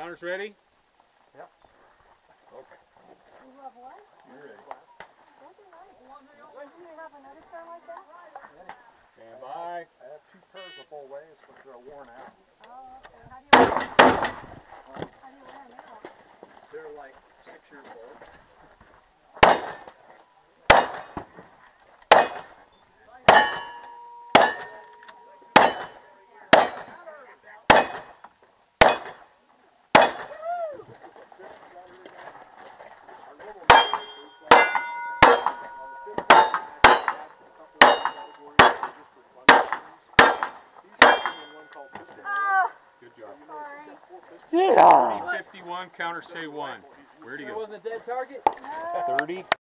Counter's ready? Yep. Okay. You have what? You're ready. That's all right. Doesn't it have another car like that? Stand by. I have two pairs of full ways, but they're worn out. Oh, okay. How do you wear them? How do you wear them out? They're like six years old. Sorry. 51, counter say one. Where'd he There go? wasn't a dead target? 30.